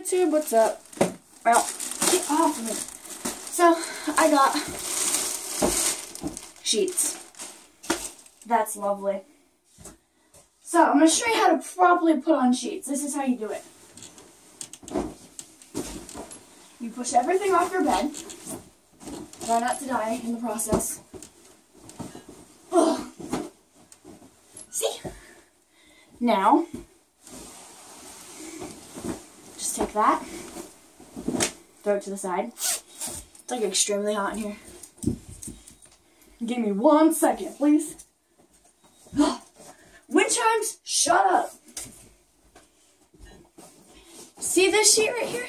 YouTube, what's up? Uh, well, get off of me. So, I got sheets. That's lovely. So, I'm going to show you how to properly put on sheets. This is how you do it. You push everything off your bed. Try not to die in the process. Ugh. See? Now, just take that, throw it to the side. It's like extremely hot in here. Give me one second, please. Wind chimes, shut up. See this sheet right here?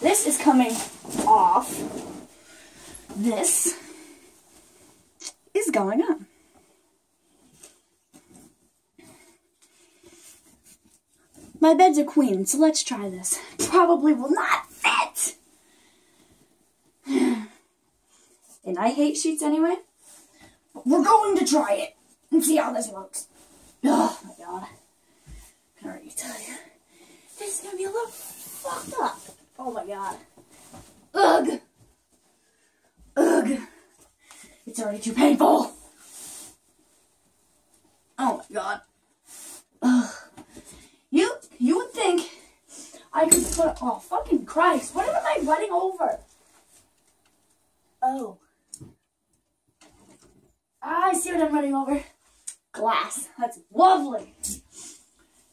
This is coming off. This is going up. My bed's a queen, so let's try this. Probably will not fit. and I hate sheets anyway. But we're going to try it and see how this works. Oh my god. I can already tell you. This is gonna be a little fucked up. Oh my god. Ugh. Ugh. It's already too painful. Oh my god. Ugh. You you would think I could put oh fucking Christ, what am I running over? Oh. I see what I'm running over. Glass. That's lovely.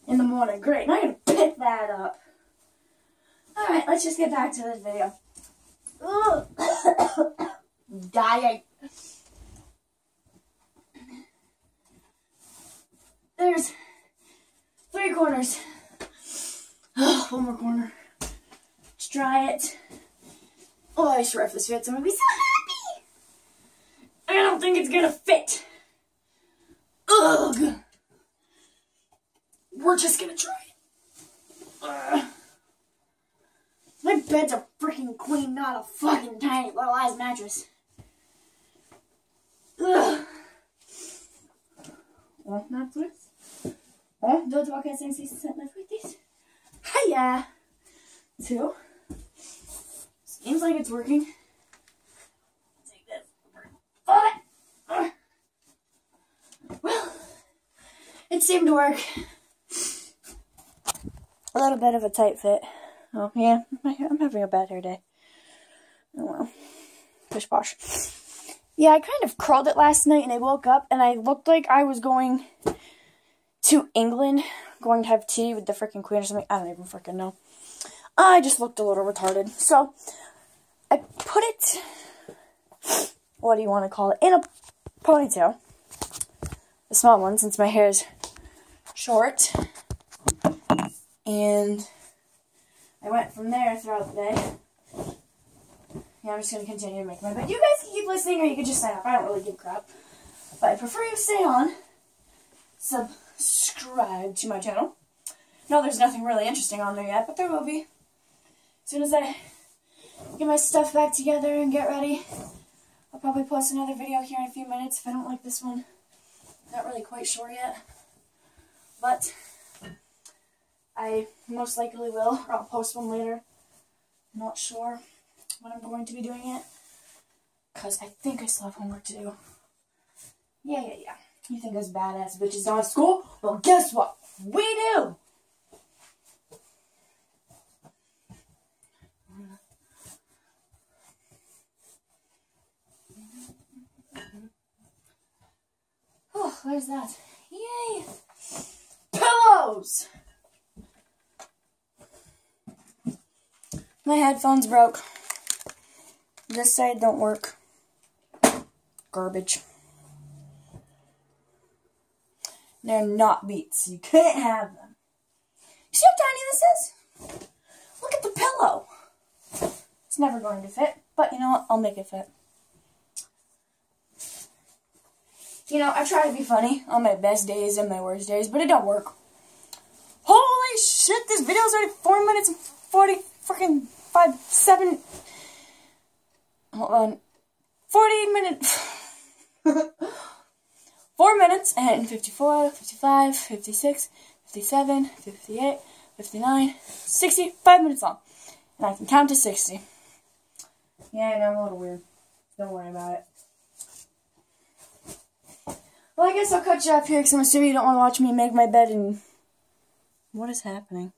In the morning. Great. Now I'm gonna pick that up. Alright, let's just get back to this video. Dying. There's three corners. One more corner. Let's try it. Oh, I swear if this fits, I'm gonna be so happy. I don't think it's gonna fit. Ugh. We're just gonna try it. Ugh. My bed's a freaking queen, not a fucking tiny little ass mattress. Ugh. Oh, Netflix. Oh, då tillbaka sen sist sett mig faktiskt. Hiya! Two. Seems like it's working. Take this. Well, it seemed to work. A little bit of a tight fit. Oh, yeah, I'm having a bad hair day. Oh well. Push posh. Yeah, I kind of curled it last night and I woke up and I looked like I was going to England, going to have tea with the freaking queen or something. I don't even freaking know. I just looked a little retarded. So, I put it, what do you want to call it, in a ponytail. A small one, since my hair is short. And I went from there throughout the day. Yeah, I'm just going to continue to make my bed. You guys can keep listening or you can just sign up. I don't really give a crap. But I prefer you stay on. Subscribe to my channel. No, there's nothing really interesting on there yet, but there will be. As soon as I get my stuff back together and get ready, I'll probably post another video here in a few minutes if I don't like this one. Not really quite sure yet. But I most likely will, or I'll post one later. Not sure when I'm going to be doing it. Because I think I still have homework to do. Yeah, yeah, yeah. You think us badass bitches don't school? Well, guess what? We do! Oh, where's that? Yay! Pillows! My headphones broke. This side don't work. Garbage. They're not beats. You can't have them. See how tiny this is? Look at the pillow. It's never going to fit, but you know what? I'll make it fit. You know, I try to be funny on my best days and my worst days, but it don't work. Holy shit, this video's already 4 minutes and 40 freaking 5, 7, hold on, 40 minutes, 4 minutes and 54, 55, 56, 57, 58, 59, 60, 5 minutes long. And I can count to 60. Yeah, I know, I'm a little weird. Don't worry about it. Well, I guess I'll cut you off here because I'm assuming you don't want to watch me make my bed and... What is happening?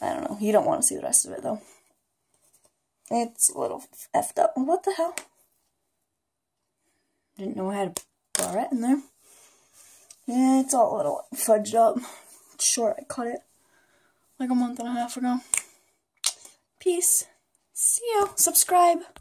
I don't know. You don't want to see the rest of it, though. It's a little effed up. What the hell? Didn't know I had a barrette in there. Yeah, it's all a little fudged up. It's short. I cut it like a month and a half ago. Peace. See you. Subscribe.